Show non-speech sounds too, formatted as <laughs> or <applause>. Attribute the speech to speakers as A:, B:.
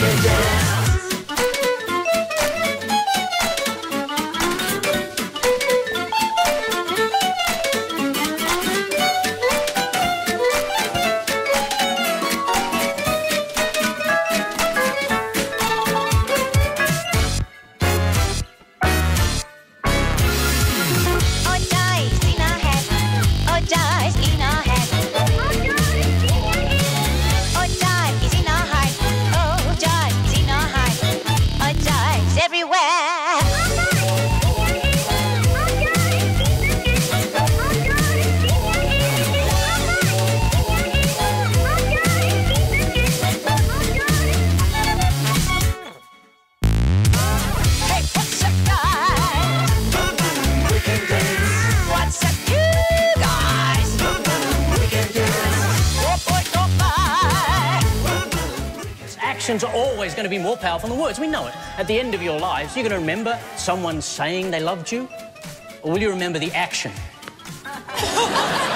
A: can dance actions are always going to be more powerful than words. We know it. At the end of your lives, you're going to remember someone saying they loved you? Or will you remember the action? <laughs>